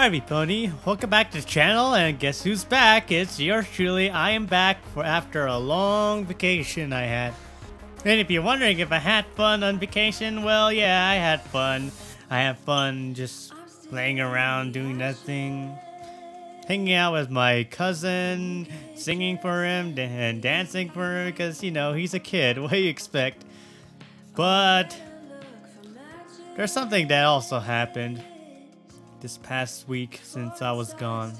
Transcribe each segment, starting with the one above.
Harvey everybody, welcome back to the channel, and guess who's back? It's yours truly. I am back for after a long vacation I had. And if you're wondering if I had fun on vacation, well, yeah, I had fun. I had fun just playing around doing nothing, hanging out with my cousin, singing for him, and dancing for him because, you know, he's a kid. What do you expect? But there's something that also happened this past week since I was gone.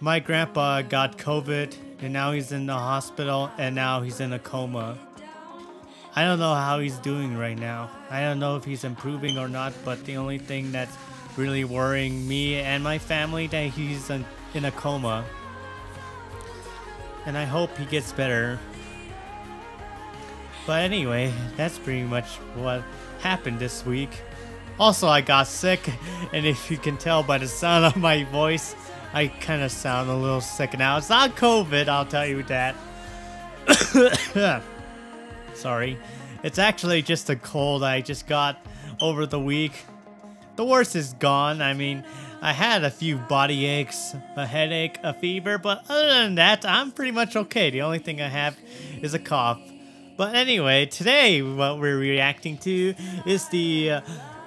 My grandpa got COVID and now he's in the hospital and now he's in a coma. I don't know how he's doing right now. I don't know if he's improving or not, but the only thing that's really worrying me and my family that he's in a coma. And I hope he gets better. But anyway, that's pretty much what happened this week. Also, I got sick, and if you can tell by the sound of my voice, I kind of sound a little sick now. It's not COVID, I'll tell you that. Sorry. It's actually just a cold I just got over the week. The worst is gone. I mean, I had a few body aches, a headache, a fever, but other than that, I'm pretty much okay. The only thing I have is a cough. But anyway, today what we're reacting to is the uh,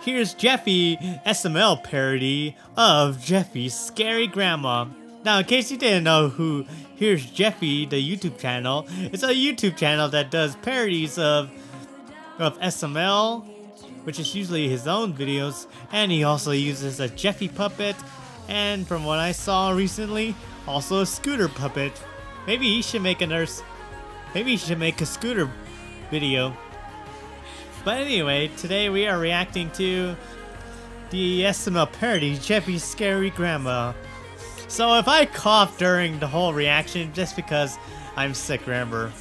here's Jeffy SML parody of Jeffy's Scary Grandma. Now, in case you didn't know who Here's Jeffy, the YouTube channel, it's a YouTube channel that does parodies of of SML, which is usually his own videos, and he also uses a Jeffy puppet, and from what I saw recently, also a scooter puppet. Maybe he should make a nurse. Maybe he should make a scooter video. But anyway, today we are reacting to the SML parody, Jeffy's Scary Grandma. So if I cough during the whole reaction, just because I'm sick, remember.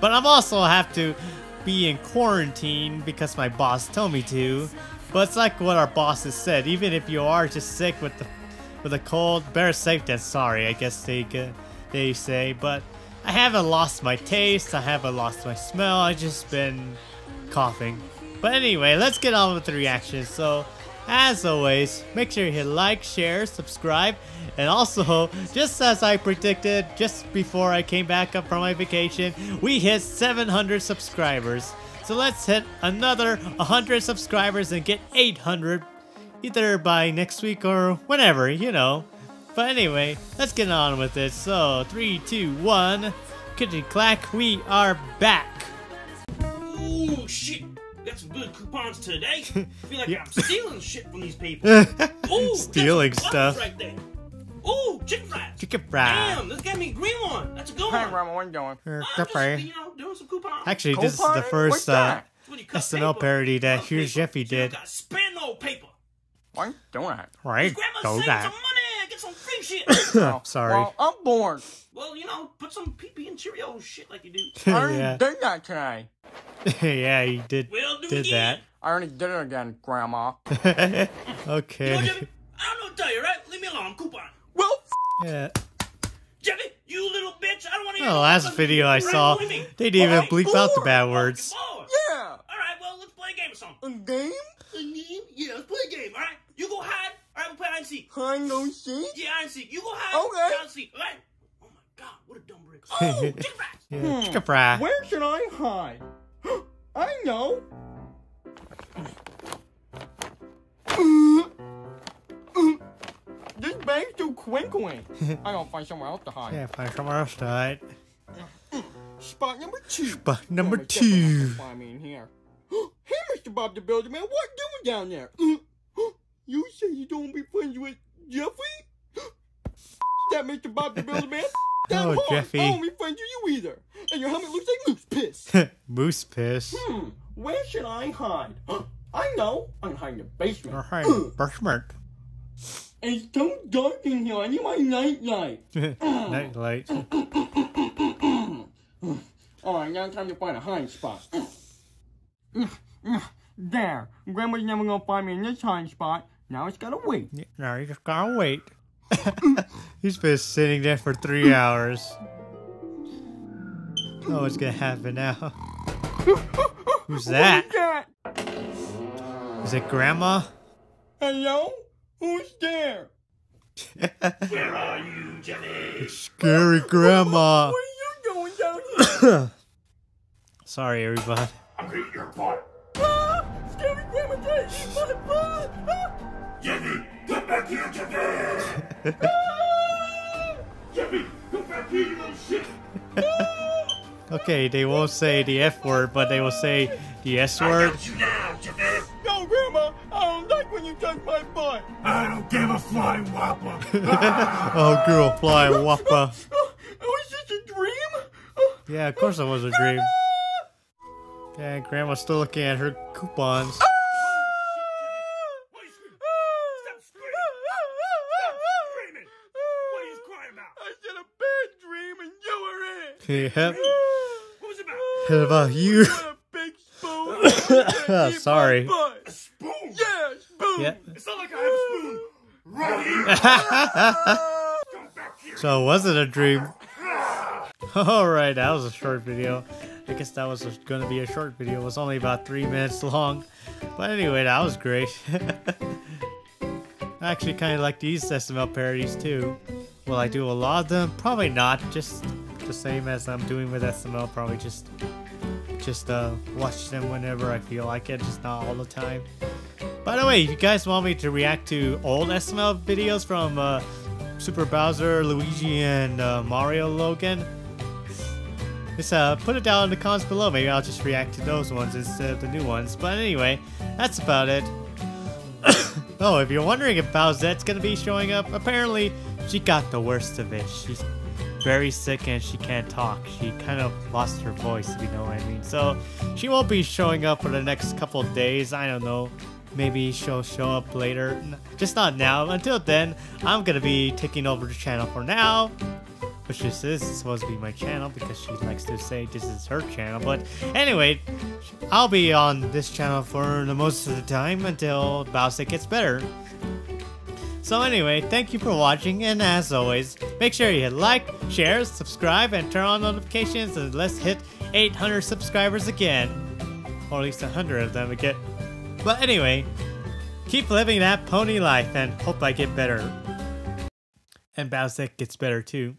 But I'm also have to be in quarantine because my boss told me to. But it's like what our bosses said, even if you are just sick with the with a cold, better safe than sorry, I guess they they say. But I haven't lost my taste, I haven't lost my smell, I just been coughing. But anyway, let's get on with the reaction. So, as always, make sure you hit like, share, subscribe, and also, just as I predicted, just before I came back up from my vacation, we hit 700 subscribers. So let's hit another 100 subscribers and get 800, either by next week or whenever, you know. But anyway, let's get on with it. So, three, two, one, kitty clack, we are back. Ooh, shit. Got some good coupons today. feel like yeah. I'm stealing shit from these people. Ooh, stealing stuff. Right there. Ooh, chicken fries. Chicken fries. Damn, this got me a green one. That's a good one. Hey, Grandma, what are you doing? Uh, I'm just, you know, doing some coupons. Actually, this is the first uh, SML parody that Here's Jeffy did. Got spend no paper. Why Don't I? Right, do that. some money, get some free shit. oh, sorry. Well, I'm bored. Well, you know, put some PP and Cheerios shit like you do. I already yeah. did that today. yeah, he did. We'll do did that. I already did it again, Grandma. okay. You know, Jeffy, I don't know what to tell you, right? Leave me alone. Coupon. Well, yeah. Jeffy, you little bitch! I don't want to. Oh, the last video I saw, they didn't even bleep out the bad words. Yeah. All right, well, let's play a game or something. A game? A game? Yeah, let's play a game. All right, you go hide. All right, we'll play hide and seek. Hide and seek? Yeah, hide and seek. You go hide. Okay. Hide and seek. All right. Oh my God, what a dumb brick. Oh, chicken fries. yeah, hmm. chicken fry. Where should I hide? I know. this bank's too quinkling. I gotta find somewhere else to hide. Yeah, find somewhere else to hide. Spot number two. Spot number two. Find me in here. hey, Mr. Bob the Builder Man, what doing down there? you say you don't be friends with Jeffy? that Mr. Bob the Builder Man? That oh, hard. Jeffy. I don't be friends with you either. And your helmet looks like moose piss. moose piss? Hmm, where should I hide? I know. I can hide in the basement. Or hide in the basement. It's too dark in here. I need my night light. night light. Alright, now time to find a hiding spot. there. Grandma's never gonna find me in this hiding spot. Now it's gotta wait. Now you just gotta wait. He's been sitting there for three hours. Oh, what's gonna happen now? Who's that? that? Is it Grandma? Hello? Who's there? Where are you, Jimmy? Scary grandma. What are you doing down here? Sorry, everybody. I'm gonna eat your butt. ah, scary grandma trying to eat my butt. Ah, Jimmy, come back here, Jimmy! Jimmy, come back here, you little shit! Okay, they won't say the F word, but they will say the S word. got you now, Jimmy! no, grandma, I don't like when you touch my butt. I don't give a flying whopper! Oh, girl, flying whopper. Oh, was this a dream? Oh, Yeah, of course it was a dream. Yeah, grandma's still looking at her coupons. Oh, Why are you screaming? Stop screaming! Stop screaming! What are you crying about? I said a bad dream and you were in. it. Yep. What was it about? What about you? What a big spoon. Ah, sorry. butt. A spoon! Yeah, spoon. Yeah. It's not like I have a spoon right here! Come here! So was it a dream? Alright, that was a short video. I guess that was gonna be a short video. It was only about three minutes long. But anyway, that was great. I actually kind of like these SML parodies too. Will I do a lot of them? Probably not. Just the same as I'm doing with SML. Probably just just uh, watch them whenever I feel like it. Just not all the time. By the way, if you guys want me to react to old SML videos from uh, Super Bowser, Luigi, and uh, Mario Logan, just uh, put it down in the comments below. Maybe I'll just react to those ones instead of the new ones. But anyway, that's about it. oh, if you're wondering if Bowsette's gonna be showing up, apparently she got the worst of it. She's very sick and she can't talk. She kind of lost her voice, if you know what I mean. So she won't be showing up for the next couple days. I don't know. Maybe she'll show up later. Just not now. Until then, I'm gonna be taking over the channel for now. Which this is supposed to be my channel because she likes to say this is her channel. But anyway, I'll be on this channel for the most of the time until Bowser gets better. So anyway, thank you for watching, and as always, make sure you hit like, share, subscribe, and turn on notifications, and let's hit 800 subscribers again. Or at least 100 of them again. But anyway, keep living that pony life, and hope I get better. And Bowser gets better too.